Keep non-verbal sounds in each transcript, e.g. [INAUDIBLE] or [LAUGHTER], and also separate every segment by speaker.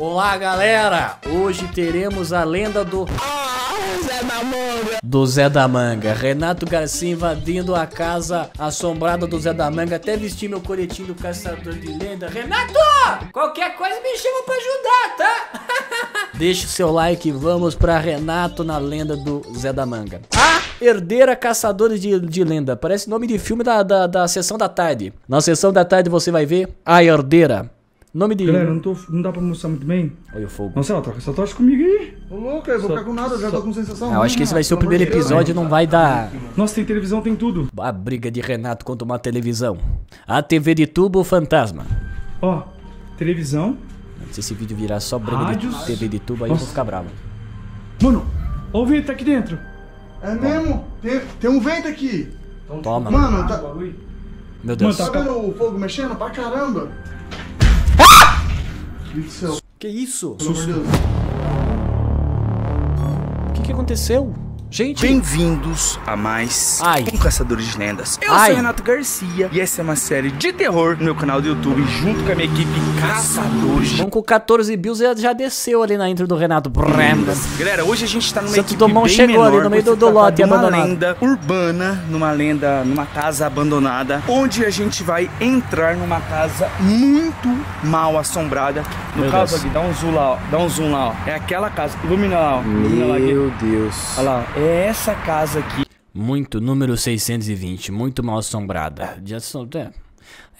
Speaker 1: Olá, galera! Hoje teremos a lenda do
Speaker 2: Zé da Manga.
Speaker 1: do Zé da Manga. Renato Garcia invadindo a casa assombrada do Zé da Manga. Até vestir meu coletinho do caçador de lenda. Renato! Qualquer coisa me chama pra ajudar, tá? [LAUGHS] Deixe o seu like e vamos pra Renato na lenda do Zé da Manga. A herdeira caçadores de, de lenda. Parece nome de filme da, da, da sessão da tarde. Na sessão da tarde você vai ver a herdeira. Nome de.
Speaker 3: Galera, não, tô, não dá pra mostrar muito bem.
Speaker 1: Olha o fogo.
Speaker 3: Nossa, ela troca essa tocha comigo aí.
Speaker 4: Ô louco, eu vou ficar com nada, eu já tô com sensação.
Speaker 1: Eu acho que esse vai ser o primeiro episódio, não vai dar.
Speaker 3: Nossa, tem televisão, tem tudo.
Speaker 1: A briga de Renato contra uma televisão. A TV de tubo ou fantasma?
Speaker 3: Ó, televisão.
Speaker 1: Se esse vídeo virar só briga
Speaker 3: Rádios.
Speaker 1: de TV de tubo, aí eu vou
Speaker 3: Nossa.
Speaker 1: ficar bravo.
Speaker 3: Mano, ó o vento tá aqui dentro.
Speaker 4: É mesmo? Tem, tem um vento aqui.
Speaker 1: Toma.
Speaker 4: Mano, tá,
Speaker 1: Meu Deus.
Speaker 3: Mano,
Speaker 4: tá vendo o fogo mexendo pra caramba? Meu Deus do céu,
Speaker 1: Que isso?
Speaker 4: pelo amor de Deus.
Speaker 1: O que, que aconteceu? Gente,
Speaker 5: Bem-vindos a mais
Speaker 1: Ai.
Speaker 5: um Caçadores de Lendas. Eu
Speaker 1: Ai.
Speaker 5: sou Renato Garcia e essa é uma série de terror no meu canal do YouTube junto com a minha equipe Caçadores
Speaker 1: vamos com 14 bills já, já desceu ali na intro do Renato.
Speaker 5: Lendas. Galera, hoje a gente tá numa
Speaker 1: Santo
Speaker 5: equipe
Speaker 1: Dumont
Speaker 5: bem
Speaker 1: chegou ali
Speaker 5: menor,
Speaker 1: no meio do- do
Speaker 5: tratar
Speaker 1: lote
Speaker 5: de uma
Speaker 1: abandonado.
Speaker 5: lenda urbana, numa lenda, numa casa abandonada, onde a gente vai entrar numa casa muito mal assombrada. No
Speaker 1: Meu
Speaker 5: caso
Speaker 1: Deus.
Speaker 5: aqui, dá um zoom lá, ó. Dá um zoom lá, ó. É aquela casa. Ilumina lá, ó. Ilumina lá aqui.
Speaker 1: Deus.
Speaker 5: Olha lá, ó. É essa casa aqui.
Speaker 1: Muito, número 620, muito mal assombrada. De assom- é.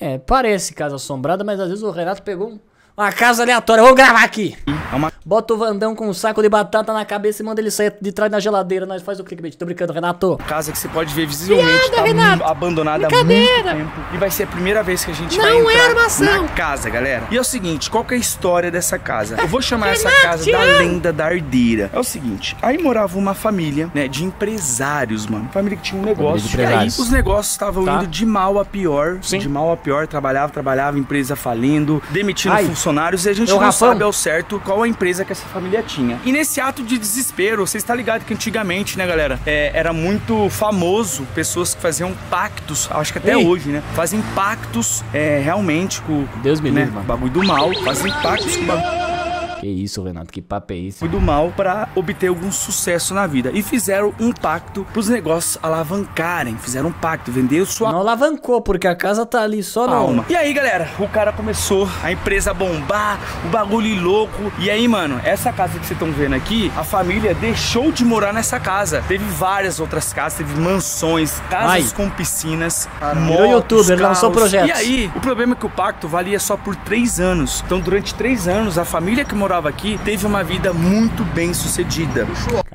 Speaker 1: é, parece casa assombrada, mas às vezes o Renato pegou um- uma casa aleatória. Eu Vou gravar aqui.
Speaker 5: É uma
Speaker 1: Bota o Vandão com um saco de batata na cabeça e manda ele sair de trás da geladeira. Nós faz o clickbait. Tô brincando, Renato.
Speaker 5: casa que você pode ver visivelmente tá
Speaker 1: Renato.
Speaker 5: mu- abandonada há muito tempo. E vai ser a primeira vez que a gente
Speaker 1: Não
Speaker 5: vai
Speaker 1: é
Speaker 5: entrar
Speaker 1: armação.
Speaker 5: na casa, galera. E é o seguinte, qual que é a história dessa casa? Eu vou chamar essa
Speaker 1: Renato,
Speaker 5: casa
Speaker 1: te
Speaker 5: da
Speaker 1: amo.
Speaker 5: lenda da ardeira. É o seguinte, aí morava uma família, né, de empresários, mano. Família que tinha um negócio. E aí os negócios estavam
Speaker 1: Tá.
Speaker 5: indo de mal a pior.
Speaker 1: Sim.
Speaker 5: De mal a pior, trabalhava, trabalhava, empresa falindo, demitindo
Speaker 1: Ai.
Speaker 5: funcionários e a gente
Speaker 1: É o
Speaker 5: não
Speaker 1: Rafão.
Speaker 5: sabe ao certo qual a empresa que essa família tinha. E nesse ato de desespero, você está ligado que antigamente, né, galera, é, era muito famoso pessoas que faziam pactos, acho que até
Speaker 1: Ei.
Speaker 5: hoje, né? Fazem pactos é, realmente com
Speaker 1: Deus me
Speaker 5: né,
Speaker 1: livre, mano.
Speaker 5: bagulho do mal, fazem pactos com o bagulho
Speaker 1: Que isso, Renato? Que papo é isso?
Speaker 5: do mal para obter algum sucesso na vida. E fizeram um pacto para os negócios alavancarem. Fizeram um pacto, vendeu sua
Speaker 1: Não alavancou, porque a casa tá ali só no.
Speaker 5: alma. E aí, galera, o cara começou a empresa a bombar, o bagulho louco. E aí, mano, essa casa que vocês estão vendo aqui, a família deixou de morar nessa casa. Teve várias outras casas, teve mansões, casas
Speaker 1: Ai.
Speaker 5: com piscinas,
Speaker 1: Virou youtuber, lançou projetos.
Speaker 5: E aí, o problema é que o pacto valia só por três anos. Então, durante três anos, a família que morava aqui teve uma vida muito bem sucedida.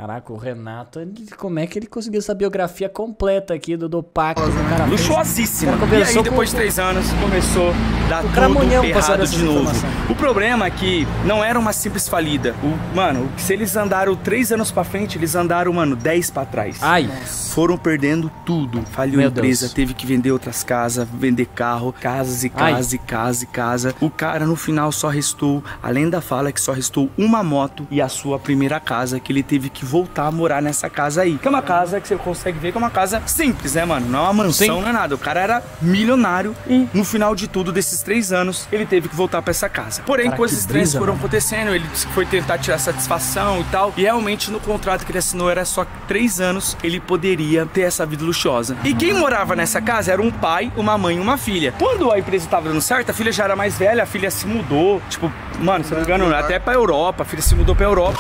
Speaker 1: Caraca, o Renato, ele- como é que ele conseguiu essa biografia completa aqui do, do o cara fez?
Speaker 5: Luxuosíssima.
Speaker 1: O cara
Speaker 5: E aí, depois
Speaker 1: com-
Speaker 5: de três anos, começou a dar
Speaker 1: cramunhão
Speaker 5: tudo errado de novo. O problema é que não era uma simples falida. O, mano, se eles andaram três anos pra frente, eles andaram, mano, dez pra trás.
Speaker 1: Ai,
Speaker 5: Foram perdendo tudo. Faliu a empresa,
Speaker 1: Deus.
Speaker 5: teve que vender outras casas, vender carro, casas e casas e casas e casa. O cara no final só restou, a lenda fala que só restou uma moto e a sua primeira casa, que ele teve que voltar a morar nessa casa aí. Que é uma casa que você consegue ver que é uma casa simples, né, mano? Não é uma mansão,
Speaker 1: Sim.
Speaker 5: não é nada. O cara era milionário e no final de tudo, desses três anos, ele teve que voltar pra essa casa. Porém,
Speaker 1: Cara,
Speaker 5: coisas
Speaker 1: que
Speaker 5: estranhas
Speaker 1: brisa,
Speaker 5: foram
Speaker 1: mano.
Speaker 5: acontecendo, ele disse que foi tentar tirar satisfação e tal. E realmente no contrato que ele assinou era só três anos ele poderia ter essa vida luxuosa. E quem morava nessa casa era um pai, uma mãe e uma filha. Quando a empresa tava dando certo, a filha já era mais velha, a filha se mudou. Tipo, mano, se não me engano, até pra Europa. A filha se mudou pra Europa.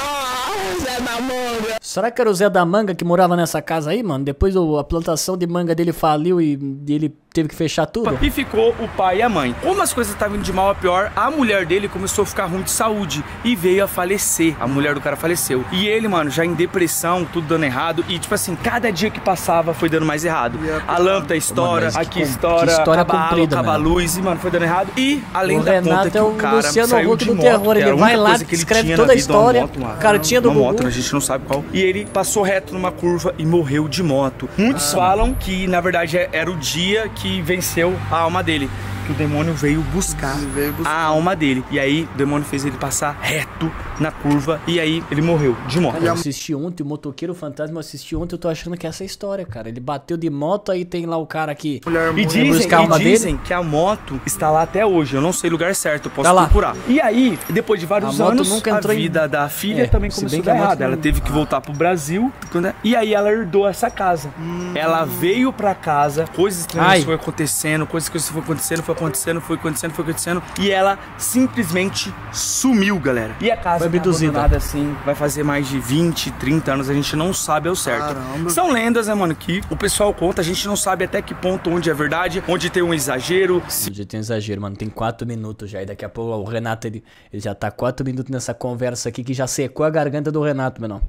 Speaker 2: Zé da Manga.
Speaker 1: será que era o Zé da Manga que morava nessa casa aí, mano? Depois o- a plantação de manga dele faliu e ele teve que fechar tudo?
Speaker 5: E ficou o pai e a mãe. Como as coisas estavam indo de mal a pior, a mulher dele começou a ficar ruim de saúde e veio a falecer. A mulher do cara faleceu. E ele, mano, já em depressão, tudo dando errado. E, tipo assim, cada dia que passava foi dando mais errado. A lâmpada estoura,
Speaker 1: Mano, que
Speaker 5: aqui
Speaker 1: com-
Speaker 5: estoura,
Speaker 1: que história
Speaker 5: acaba
Speaker 1: comprida,
Speaker 5: acaba a luz. E, mano, foi dando errado. E, além
Speaker 1: O
Speaker 5: da conta
Speaker 1: Renato
Speaker 5: que
Speaker 1: é
Speaker 5: o
Speaker 1: o
Speaker 5: cara
Speaker 1: Luciano
Speaker 5: saiu
Speaker 1: Huck
Speaker 5: de
Speaker 1: do
Speaker 5: moto,
Speaker 1: terror,
Speaker 5: que
Speaker 1: ele vai lá,
Speaker 5: que tinha
Speaker 1: toda a história.
Speaker 5: moto, uma-
Speaker 1: Cartinha do Gugu.
Speaker 5: A gente não sabe qual. E ele passou reto numa curva e morreu de moto. Muitos falam que, na verdade, é- era o dia que venceu a alma dele. Que o demônio veio buscar,
Speaker 4: veio buscar.
Speaker 5: a alma dele. E aí o demônio fez ele passar reto na curva e aí ele morreu de moto.
Speaker 1: Eu assisti ontem, o motoqueiro fantasma, eu assisti ontem, eu tô achando que é essa a história, cara. Ele bateu de moto, aí tem lá o cara que...
Speaker 4: Mulher
Speaker 5: E dizem,
Speaker 1: buscar a alma
Speaker 5: e dizem que a moto está lá até hoje. Eu não sei o lugar certo, eu posso
Speaker 1: Tá
Speaker 5: procurar. E aí, depois de vários
Speaker 1: A
Speaker 5: anos,
Speaker 1: nunca entrou
Speaker 5: a
Speaker 1: em-
Speaker 5: vida da filha
Speaker 1: É,
Speaker 5: também começou
Speaker 1: bem
Speaker 5: a
Speaker 1: que a
Speaker 5: dar
Speaker 1: moto
Speaker 5: errado. Ela teve que voltar pro Brasil. quando- E aí ela herdou essa casa. Ela veio pra casa, coisas estranhas foi acontecendo, coisas que foi acontecendo, foi acontecendo, foi acontecendo, foi acontecendo. E ela simplesmente sumiu, galera. E a casa
Speaker 1: Foi
Speaker 5: tá
Speaker 1: abduzida.
Speaker 5: abandonada assim, vai fazer mais de 20, 30 anos, a gente não sabe ao certo.
Speaker 4: Caramba.
Speaker 5: São lendas, né, mano, que o pessoal conta, a gente não sabe até que ponto onde é verdade, onde tem um exagero.
Speaker 1: Já tem exagero, mano. Tem quatro minutos já. E daqui a pouco ó, o Renato, ele, ele já tá quatro minutos nessa conversa aqui que já secou a garganta do Renato, menor.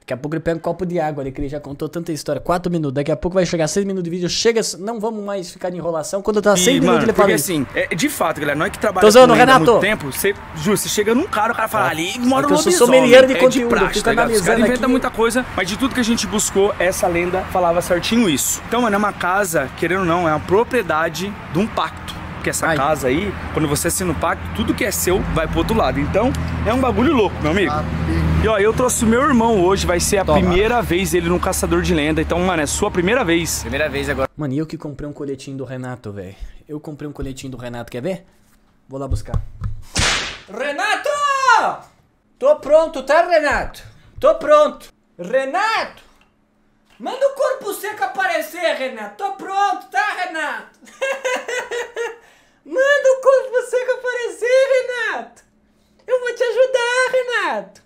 Speaker 1: Daqui a pouco ele pega um copo de água ali, que ele já contou tanta história. Quatro minutos. Daqui a pouco vai chegar seis minutos de vídeo. Chega. Não vamos mais ficar de enrolação. Quando tá seis minutos ele
Speaker 5: porque
Speaker 1: fala. isso.
Speaker 5: assim, é, de fato, galera, não é que trabalha
Speaker 1: Tô zoando, Renato.
Speaker 5: muito tempo, você, Ju, você chega num cara, o cara fala ali, mora
Speaker 1: É
Speaker 5: no
Speaker 1: eu sou sommelier de
Speaker 5: é
Speaker 1: conteúdo,
Speaker 5: praxe,
Speaker 1: eu fico
Speaker 5: tá ligado? Os caras
Speaker 1: analisando
Speaker 5: inventam muita coisa, mas de tudo que a gente buscou, essa lenda falava certinho isso. Então, mano, é uma casa, querendo ou não, é uma propriedade de um pacto. Porque essa
Speaker 1: Ai.
Speaker 5: casa aí, quando você assina o pacto, tudo que é seu vai pro outro lado. Então, é um bagulho louco, meu amigo. E ó, eu trouxe o meu irmão hoje, vai ser a
Speaker 1: Toma.
Speaker 5: primeira vez dele no Caçador de Lenda. Então, mano, é sua primeira vez.
Speaker 6: Primeira vez agora.
Speaker 1: Mano, e eu que comprei um coletinho do Renato, velho. Eu comprei um coletinho do Renato, quer ver? Vou lá buscar. Renato! Tô pronto, tá, Renato? Tô pronto. Renato! Manda o corpo seco aparecer, Renato. Tô pronto, tá, Renato? [LAUGHS] Manda o corpo seco aparecer, Renato. Eu vou te ajudar, Renato.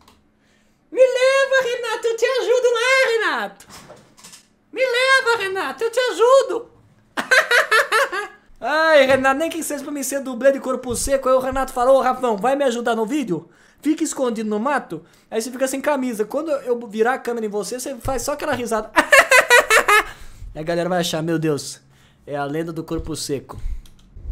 Speaker 1: Me leva, Renato. Eu te ajudo lá, Renato. Me leva, Renato, eu te ajudo. Renato, nem que seja pra mim ser dublê de corpo seco. Aí o Renato falou, ô Rafão, vai me ajudar no vídeo? Fica escondido no mato, aí você fica sem camisa. Quando eu virar a câmera em você, você faz só aquela risada. Aí [LAUGHS] a galera vai achar, meu Deus, é a lenda do corpo seco.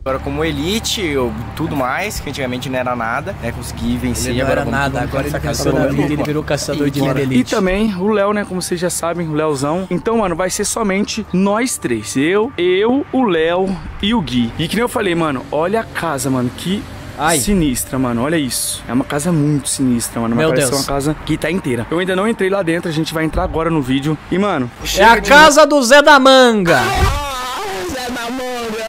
Speaker 6: Agora como elite, eu, tudo mais, que antigamente não era nada, né? Consegui vencer.
Speaker 1: Ele não
Speaker 6: agora
Speaker 1: era
Speaker 6: vamos
Speaker 1: nada, agora ele venceu na vida, ele virou caçador de lenda
Speaker 5: E
Speaker 1: elite.
Speaker 5: também o Léo, né? Como vocês já sabem, o Léozão. Então, mano, vai ser somente nós três. Eu, eu, o Léo e o Gui. E que nem eu falei, mano, olha a casa, mano. Que
Speaker 1: Ai.
Speaker 5: sinistra, mano. Olha isso. É uma casa muito sinistra, mano. Mas
Speaker 1: Meu
Speaker 5: parece
Speaker 1: Deus.
Speaker 5: uma casa que tá inteira. Eu ainda não entrei lá dentro, a gente vai entrar agora no vídeo. E, mano,
Speaker 1: É a casa do Zé da Manga.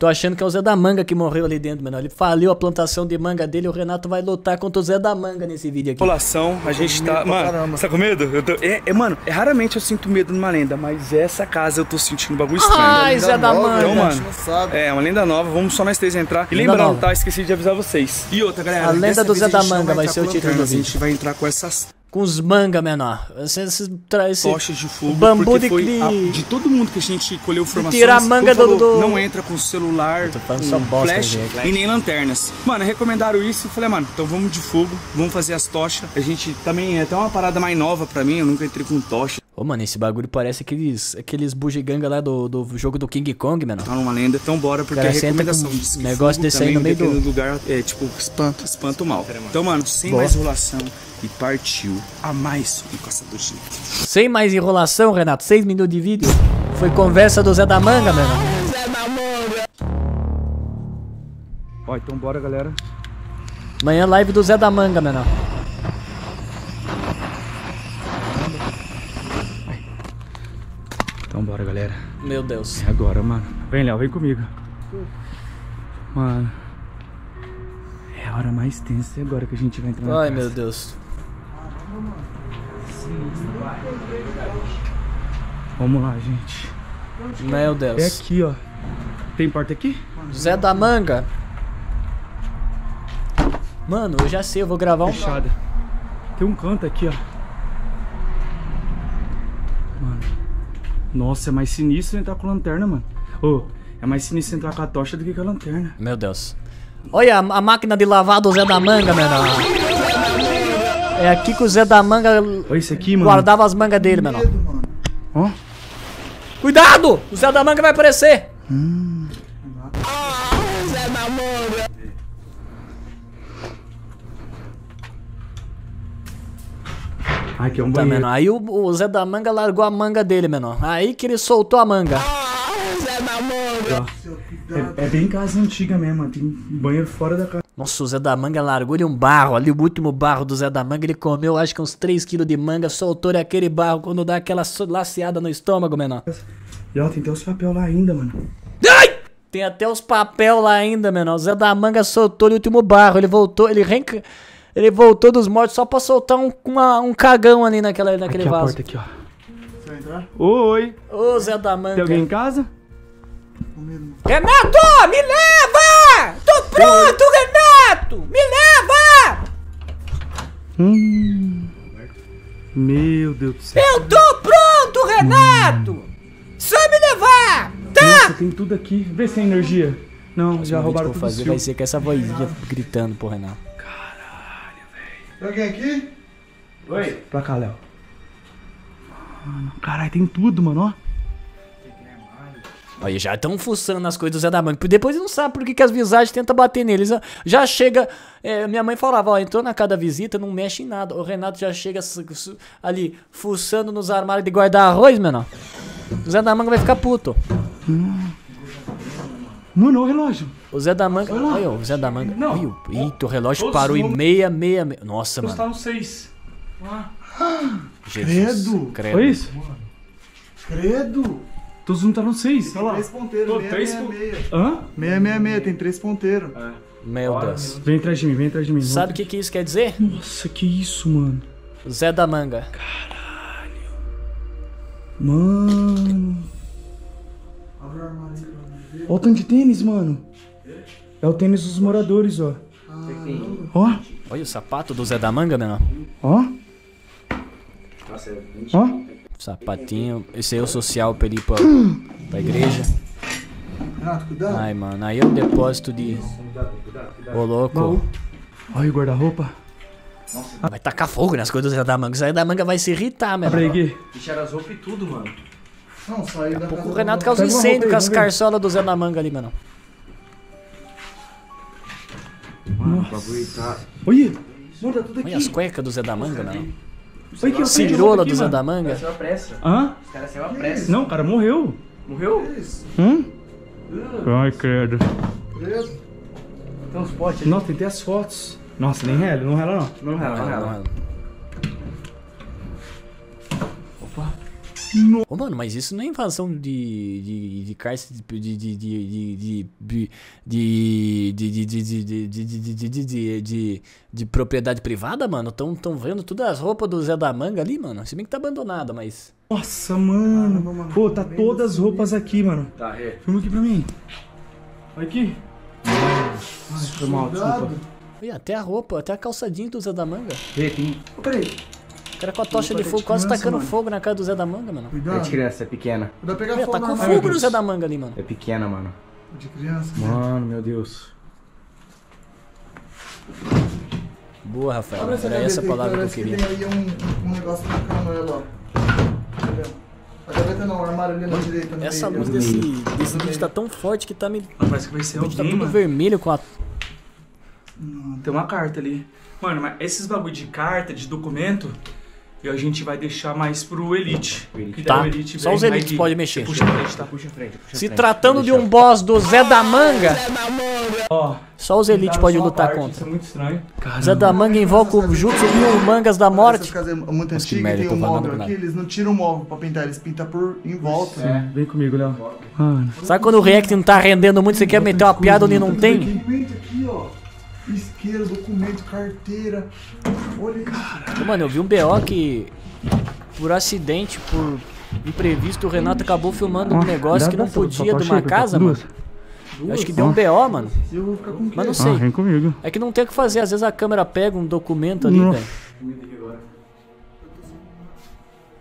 Speaker 1: Tô achando que é o Zé da Manga que morreu ali dentro, mano. Ele faliu a plantação de manga dele. O Renato vai lutar contra o Zé da Manga nesse vídeo aqui.
Speaker 5: População, a gente tá. Mano,
Speaker 4: caramba.
Speaker 5: você tá com medo? Eu tô... é, é, mano, é, raramente eu sinto medo numa lenda, mas essa casa eu tô sentindo um bagulho estranho.
Speaker 1: Ai, Zé da Manga.
Speaker 5: Então, mano. É, uma lenda nova, vamos só nós três entrar. E
Speaker 1: Lenda
Speaker 5: lembrando,
Speaker 1: nova.
Speaker 5: tá? Esqueci de avisar vocês. E outra, galera.
Speaker 1: A lenda do Zé da Manga vai ser o título do
Speaker 5: lanternas, A
Speaker 1: vídeo.
Speaker 5: gente vai entrar com essas
Speaker 1: Com os manga menor. Esse, esse, tra- esse
Speaker 5: tochas de fogo.
Speaker 1: bambu de
Speaker 5: foi
Speaker 1: cli-
Speaker 5: a- de todo mundo que a gente colheu informações.
Speaker 1: tirar a manga do-
Speaker 5: falou,
Speaker 1: do-
Speaker 5: Não entra com celular, com flash
Speaker 1: gente.
Speaker 5: e nem lanternas. Mano, recomendaram isso e falei, mano, então vamos de fogo, vamos fazer as tochas. A gente também é até uma parada mais nova pra mim, eu nunca entrei com tocha.
Speaker 1: Ô, mano, esse bagulho parece aqueles, aqueles bugiganga lá do, do jogo do King Kong, mano.
Speaker 5: Tá numa lenda, então bora, porque
Speaker 1: Cara,
Speaker 5: a recomendação
Speaker 1: com
Speaker 5: diz que
Speaker 1: negócio desse aí
Speaker 5: também,
Speaker 1: no meio do-
Speaker 5: lugar, é tipo, espanta, espanta o mal. Então, mano, sem
Speaker 1: Boa.
Speaker 5: mais enrolação e partiu a mais um caçador de Lenda.
Speaker 1: Sem mais enrolação, Renato. Seis minutos de vídeo. Foi conversa do Zé da Manga, mano.
Speaker 2: Zé da Manga.
Speaker 5: Ó, então bora, galera.
Speaker 1: Amanhã live do Zé da Manga, mano.
Speaker 5: Então bora, galera.
Speaker 1: Meu Deus.
Speaker 5: É agora, mano. Vem, Léo, vem comigo. Mano. É a hora mais tensa agora que a gente vai entrar na
Speaker 1: Ai, meu Deus.
Speaker 5: Vamos lá, gente.
Speaker 1: Meu
Speaker 5: É
Speaker 1: Deus.
Speaker 5: aqui, ó. Tem porta aqui?
Speaker 1: Zé da Manga. Mano, eu já sei, eu vou gravar um.
Speaker 5: Fechada. Tem um canto aqui, ó. Mano. Nossa, é mais sinistro entrar com lanterna, mano. Ô, é mais sinistro entrar com a tocha do que com a lanterna.
Speaker 1: Meu Deus. Olha a, máquina de lavar do Zé da Manga, mano. É aqui que o Zé da Manga
Speaker 5: Olha isso aqui, mano.
Speaker 1: guardava as mangas dele, mano.
Speaker 5: Ó.
Speaker 1: Cuidado! O Zé da Manga vai aparecer!
Speaker 2: Zé da Manga.
Speaker 5: Ai, que é um
Speaker 1: Tá,
Speaker 5: banheiro.
Speaker 1: mano. Aí o, o Zé da Manga largou a manga dele, mano. Aí que ele soltou a manga.
Speaker 7: Zé Mamoru.
Speaker 5: É, é bem casa antiga mesmo. Tem banheiro fora da casa.
Speaker 1: Nossa, o Zé da Manga largou-lhe um barro ali, o último barro do Zé da Manga. Ele comeu, acho que uns 3kg de manga, soltou aquele barro quando dá aquela laceada no estômago, menor.
Speaker 5: E ó, tem até os papel lá ainda, mano.
Speaker 1: Ai! Tem até os papel lá ainda, menor. O Zé da Manga soltou o último barro. Ele voltou, ele reenca... Ele voltou dos mortos só pra soltar um, uma- um cagão ali naquela, naquele
Speaker 5: Aqui a
Speaker 1: vaso.
Speaker 5: porta aqui, ó.
Speaker 4: Você vai entrar?
Speaker 5: Oi!
Speaker 1: Ô, Zé da Manga.
Speaker 5: Tem alguém em casa?
Speaker 1: Renato, me leva! Tô pronto, Renato! Me leva!
Speaker 5: Hum. Meu Deus do céu.
Speaker 1: Eu tô pronto, Renato! Só me levar! Tá?
Speaker 5: Nossa, tem tudo aqui. Vê se tem energia. Não, já roubaram
Speaker 1: que eu
Speaker 5: tudo
Speaker 1: vou fazer vai ser com essa vozinha gritando pro Renato.
Speaker 4: Tem alguém aqui?
Speaker 5: Pra cá, Léo. Mano, caralho, tem tudo, mano, ó.
Speaker 1: Olha, já estão fuçando nas coisas do Zé da Manga. porque Depois não sabe por que, que as visagens tentam bater neles. Já chega. é, minha mãe falava, ó, entrou na cada visita, não mexe em nada. O Renato já chega ali, fuçando nos armários de guardar arroz, menor. O Zé da Manga vai ficar puto.
Speaker 5: Mano, olha o relógio.
Speaker 1: O Zé da Manga. Olha, o Zé da Manga.
Speaker 5: Não.
Speaker 1: O- eita, o relógio
Speaker 5: Todos
Speaker 1: parou em meia, meia, meia. Nossa, mano.
Speaker 5: no 6.
Speaker 1: Jesus.
Speaker 4: Credo.
Speaker 1: Credo.
Speaker 5: Olha isso.
Speaker 4: Credo!
Speaker 5: Todos não tá no 6. Olha lá.
Speaker 4: Três ponteiros,
Speaker 5: Tô,
Speaker 4: meia,
Speaker 5: três
Speaker 4: meia, meia.
Speaker 5: Hã?
Speaker 4: Meia, meia, meia, tem três ponteiros.
Speaker 1: Meu Deus.
Speaker 5: Vem atrás de mim, vem atrás de mim.
Speaker 1: Sabe o que, que isso quer dizer?
Speaker 5: Nossa, que isso, mano.
Speaker 1: Zé da Manga.
Speaker 5: Mano.
Speaker 4: Abre o armário.
Speaker 5: Olha o tanto de tênis, mano. É o tênis dos moradores, ó. Ó,
Speaker 1: Olha o sapato do Zé da Manga, menor.
Speaker 5: ó. Ó.
Speaker 1: Sapatinho. Esse aí é o social pra ele ir pra, pra igreja.
Speaker 4: Renato, cuidado.
Speaker 1: Ai, mano. Aí é um depósito de. Ô, louco.
Speaker 5: Olha o guarda-roupa.
Speaker 1: Vai tacar fogo nas coisas do Zé da Manga. O Zé da Manga vai se irritar,
Speaker 5: Abre aí,
Speaker 1: menor.
Speaker 5: Gui.
Speaker 6: Deixaram as roupas e tudo, mano.
Speaker 4: Não, saí da casa
Speaker 1: O Renato causa incêndio
Speaker 5: aí,
Speaker 1: com as
Speaker 5: vamos ver.
Speaker 1: carçolas do Zé da Manga ali, mano.
Speaker 6: Mano, o bagulho tá.
Speaker 5: Olha. Tá tudo aqui.
Speaker 1: Olha as cuecas do Zé da Manga, mano.
Speaker 5: Olha aqui, ó.
Speaker 1: Cirola
Speaker 5: aqui,
Speaker 1: do Zé
Speaker 5: mano.
Speaker 1: da Manga.
Speaker 6: Saiu a pressa.
Speaker 5: Hã?
Speaker 6: Os caras saiu a pressa.
Speaker 5: Não, o cara morreu.
Speaker 6: Morreu?
Speaker 5: Hum? Ai, credo.
Speaker 4: Credo.
Speaker 6: Tem uns potes ali.
Speaker 5: Nossa, tem até as fotos. Nossa, nem rela, não rela não.
Speaker 6: Não, não,
Speaker 1: Não,
Speaker 6: não.
Speaker 1: Não. Ô, mano, mas isso não é invasão de. de. de cárcere de. de. de. de. de. de. de. de. de. de. de. de. de. de. de. de. de. de propriedade privada, mano? Tão, tão vendo todas as roupas do Zé da Manga ali, mano. Se bem que tá abandonada, mas.
Speaker 5: Nossa, mano. Pô, tá todas as roupas aqui, mano.
Speaker 6: Tá, é.
Speaker 5: Filma aqui pra mim. Olha aqui. Ai, foi mal, desculpa.
Speaker 1: Olha, até a roupa, até a calçadinha do Zé da Manga.
Speaker 5: Vê, tem...
Speaker 4: Ô, peraí.
Speaker 1: Cara com a tocha de fogo quase tacando
Speaker 4: mano.
Speaker 1: fogo na cara do Zé da Manga, mano.
Speaker 6: É
Speaker 4: Cuidado.
Speaker 6: de criança, é pequena.
Speaker 4: Cuidado pegar
Speaker 1: Olha,
Speaker 4: fogo
Speaker 1: tá
Speaker 4: na
Speaker 1: com fogo no Zé da Manga ali, mano.
Speaker 6: É pequena, mano.
Speaker 4: De criança.
Speaker 5: Mano, meu Deus.
Speaker 1: Boa, Rafael.
Speaker 4: Essa
Speaker 1: Era
Speaker 4: gaveta
Speaker 1: essa palavra que eu queria.
Speaker 4: tem aí um, um negócio tocando ela, ó. Olha. A gaveta não, o armário ali na direita. no
Speaker 1: Essa
Speaker 4: meio,
Speaker 1: luz desse, desse vídeo tá tão forte que tá me.
Speaker 5: Ah, parece que vai ser
Speaker 1: tá
Speaker 5: alguém,
Speaker 1: tudo
Speaker 5: mano.
Speaker 1: vermelho com a.
Speaker 5: Tem uma carta ali. Mano, mas esses bagulho de carta, de documento, e a gente vai deixar mais pro Elite.
Speaker 6: Elite.
Speaker 1: Tá.
Speaker 5: o Elite
Speaker 1: Só os Elites podem mexer.
Speaker 5: Puxa frente, tá?
Speaker 6: Puxa frente, puxa
Speaker 1: Se
Speaker 6: frente.
Speaker 1: tratando de um boss do Zé da Manga.
Speaker 5: Ó.
Speaker 1: só os Elites
Speaker 5: tentaram
Speaker 1: podem lutar
Speaker 5: parte,
Speaker 1: contra.
Speaker 5: Isso é muito estranho.
Speaker 1: Zé da Manga invoca o Jutsu mil mangas da
Speaker 4: Essas
Speaker 1: morte.
Speaker 4: casas é muito antigas tem
Speaker 1: eu
Speaker 4: um móvel aqui, eles não tiram o móvel pra pintar, eles pintam por em volta.
Speaker 5: É, vem comigo, Léo. Mano.
Speaker 1: Sabe quando o react não tá rendendo muito, você quer meter uma piada onde não tem?
Speaker 4: Isqueiro, documento, carteira. Olha isso.
Speaker 1: Mano, eu vi um BO que, por acidente, por imprevisto, o Renato acabou filmando um negócio que não podia de uma casa, mano. Eu acho que deu um BO, mano.
Speaker 4: Eu vou ficar com?
Speaker 1: Mas não sei.
Speaker 5: Ah, vem comigo.
Speaker 1: É que não tem o que fazer, às vezes a câmera pega um documento ali,
Speaker 5: Nossa.
Speaker 1: velho.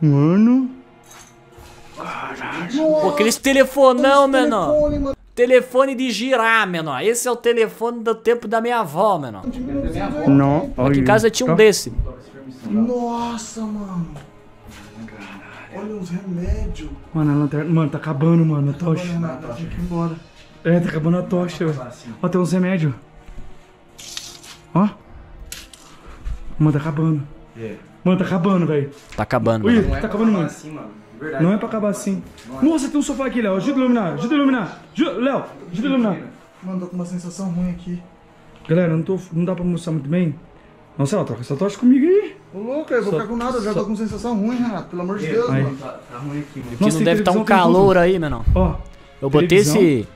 Speaker 5: Mano.
Speaker 1: Pô, aqueles telefonão, menor.
Speaker 4: Telefone, mano.
Speaker 1: Telefone de girar, menor. Esse é o telefone do tempo da minha avó, menor.
Speaker 5: Não.
Speaker 1: Aqui em casa tinha um desse.
Speaker 4: Nossa, mano. Olha os remédios.
Speaker 5: Mano, a lanterna. Mano, tá acabando, mano, a tocha.
Speaker 4: Tem que ir embora.
Speaker 5: É, tá acabando a tocha, velho. Ó, tem uns remédios. Ó. Mano, tá acabando. Mano, tá acabando, velho.
Speaker 1: Tá acabando,
Speaker 5: Ui,
Speaker 1: mano.
Speaker 5: tá acabando muito.
Speaker 6: mano. De verdade.
Speaker 5: Não é pra acabar assim. Nossa, tem um sofá aqui, Léo. Ajuda a iluminar, ajuda a iluminar. Léo, ajuda a iluminar.
Speaker 4: Mano, tô com uma sensação ruim aqui.
Speaker 5: Galera, não, tô, não dá pra mostrar muito bem. Nossa, ela troca essa tocha comigo aí.
Speaker 4: Ô louco, eu vou
Speaker 5: Só-
Speaker 4: ficar com nada, eu já
Speaker 5: só-
Speaker 4: tô com sensação ruim, Renato. Pelo amor de Deus,
Speaker 5: Aí.
Speaker 4: mano.
Speaker 6: Tá, tá ruim aqui, mano.
Speaker 5: Nossa,
Speaker 1: não deve estar um
Speaker 5: televisão, tem
Speaker 1: calor aí, menor.
Speaker 5: Ó,
Speaker 1: Eu botei
Speaker 5: Televisão.
Speaker 1: esse.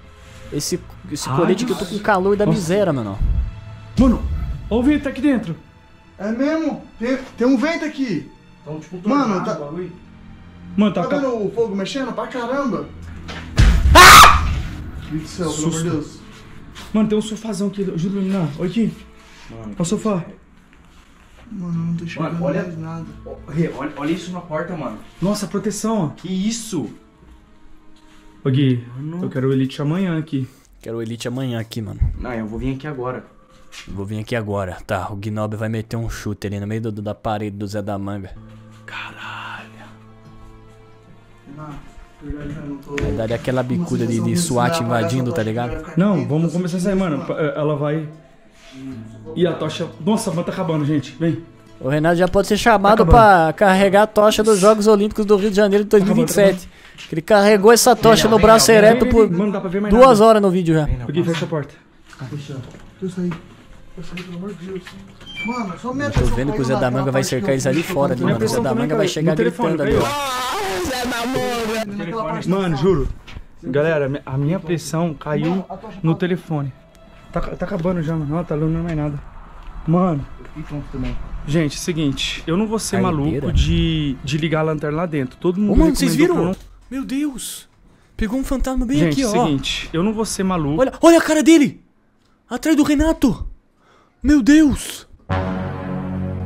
Speaker 1: Esse, esse colete que eu tô com calor da
Speaker 5: Nossa.
Speaker 1: miséria, menor.
Speaker 5: mano, ó o vento tá aqui dentro.
Speaker 4: É mesmo? Tem, tem um vento aqui.
Speaker 6: Então, tipo,
Speaker 4: Mano, tá-
Speaker 6: bagulho.
Speaker 5: Mano, tá,
Speaker 4: Tá vendo o fogo mexendo pra caramba? Meu Deus do céu, pelo amor de
Speaker 5: Susto.
Speaker 4: Deus.
Speaker 5: Mano, tem um sofazão aqui. Ajuda a iluminar. Olha aqui. Olha o sofá.
Speaker 4: Mano, eu não tô enxergando
Speaker 6: Mano, olha-
Speaker 4: mais nada.
Speaker 6: Olha, olha isso na porta, mano.
Speaker 5: Nossa, proteção, ó.
Speaker 6: Que isso?
Speaker 5: Ô Gui, eu quero o Elite amanhã aqui.
Speaker 1: Quero o Elite amanhã aqui, mano.
Speaker 6: Não, eu vou vir aqui agora.
Speaker 1: Vou vir aqui agora. Tá, o Gnob vai meter um chute ali no meio do- da parede do Zé da Manga.
Speaker 4: Não,
Speaker 1: Vai dar aquela bicuda de, de SWAT invadindo,
Speaker 4: essa
Speaker 1: tá ligado?
Speaker 5: Não, vamos começar a sair,
Speaker 4: sentindo
Speaker 5: mano. Pa- Ela vai. E a tocha. Nossa, mano, tá acabando, gente. Vem.
Speaker 1: O Renato já pode ser chamado
Speaker 5: Tá
Speaker 1: pra carregar a tocha dos Jogos Olímpicos do Rio de Janeiro de 2027. Ele carregou essa tocha no braço
Speaker 5: Vem,
Speaker 1: ereto
Speaker 5: vem,
Speaker 1: por
Speaker 5: vem. Mano, não dá pra ver mais
Speaker 1: duas
Speaker 5: nada.
Speaker 1: horas no vídeo já.
Speaker 5: Gui, fecha a porta.
Speaker 4: Eu saí. Eu saí, pelo amor de Deus. Mano, só mete
Speaker 1: Tô
Speaker 4: essa
Speaker 1: vendo que o Zé da Manga vai cercar eles ali fora, ali, mano. O Zé da Manga vai chegar gritando ali, ó.
Speaker 4: Naquela parte
Speaker 5: Mano, juro. Galera, a minha pressão caiu no telefone. Tá, tá acabando já, mano. Não, tá iluminando mais nada. Mano, gente, seguinte. Eu não vou ser maluco de, de ligar a lanterna lá dentro. Todo mundo
Speaker 1: Ô, mano, vocês viram?
Speaker 5: pra
Speaker 1: Meu Deus. Pegou um fantasma bem
Speaker 5: não... Gente,
Speaker 1: aqui, ó.
Speaker 5: seguinte. Eu não vou ser maluco.
Speaker 1: Olha, olha a cara dele! Atrás do Renato! Meu Deus!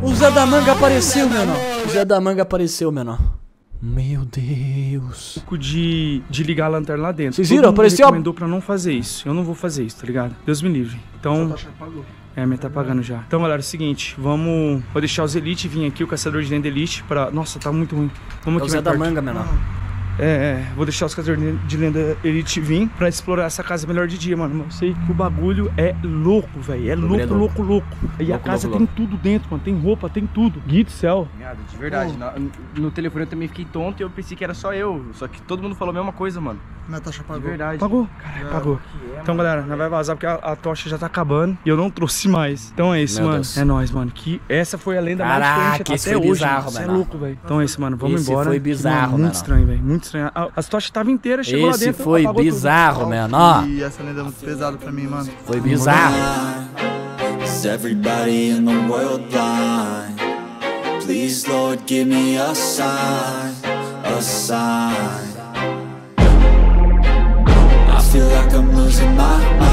Speaker 1: O Zé da Manga apareceu, menor! O Zé da Manga apareceu, menor. Meu Deus!
Speaker 5: de, de ligar a lanterna lá dentro.
Speaker 1: Vocês
Speaker 5: Todo
Speaker 1: viram?
Speaker 5: mundo
Speaker 1: Apareceu a-
Speaker 5: recomendou pra não fazer isso. Eu não vou fazer isso, tá ligado? Deus me livre. Então, é, me tá apagando já. Então, galera, é o seguinte, vamos... Vou deixar os Elite vir aqui, o caçador de lenda Elite, pra... Nossa, tá muito ruim. Vamos
Speaker 1: É o
Speaker 5: aqui
Speaker 1: Zé da
Speaker 5: perto.
Speaker 1: Manga, menor.
Speaker 5: É, é, vou deixar os caçadores de lenda Elite vir pra explorar essa casa melhor de dia, mano. Eu sei que o bagulho é louco, velho. É louco,
Speaker 1: é
Speaker 5: louco, louco, E a
Speaker 1: Louco,
Speaker 5: casa
Speaker 1: louco,
Speaker 5: tem tudo dentro, mano. Tem roupa, tem tudo. Gui do céu.
Speaker 6: De verdade. na- no telefone eu também fiquei tonto e eu pensei que era só eu. Só que todo mundo falou a mesma coisa, mano.
Speaker 4: Minha tocha
Speaker 6: De
Speaker 4: apagou.
Speaker 6: verdade.
Speaker 5: Apagou? Caralho, apagou. Então, galera, nós vai vazar porque a, a tocha já tá acabando e eu não trouxe mais. Então é isso,
Speaker 1: Meu
Speaker 5: mano.
Speaker 1: Deus.
Speaker 5: É nóis, mano. Que essa foi a lenda
Speaker 1: Caraca,
Speaker 5: mais diferente até
Speaker 1: foi
Speaker 5: hoje.
Speaker 1: bizarro,
Speaker 5: mano. Você é louco, velho. Então é isso, mano. Vamos
Speaker 1: Esse
Speaker 5: embora.
Speaker 1: foi
Speaker 5: Que,
Speaker 1: bizarro,
Speaker 5: mano, Muito estranho, velho. Muito A- As tochas estavam inteiras, chegou lá
Speaker 1: Esse
Speaker 5: dentro.
Speaker 1: foi
Speaker 5: apagou tudo.
Speaker 1: bizarro, menor.
Speaker 4: E essa lenda é muito pesada pra mim, mano.
Speaker 1: Foi bizarro.
Speaker 8: Is everybody in the world blind? Please, Lord, give me a sign, a sign. I feel like I'm losing my mind.